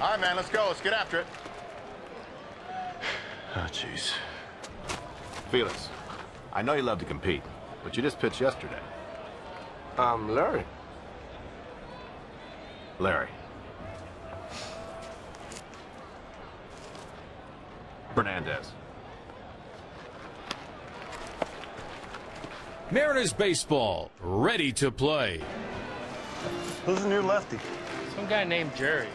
All right, man, let's go. Let's get after it. Oh, jeez. Felix, I know you love to compete, but you just pitched yesterday. I'm Larry. Larry. Fernandez. Mariners baseball, ready to play. Who's the new lefty? Some guy named Jerry.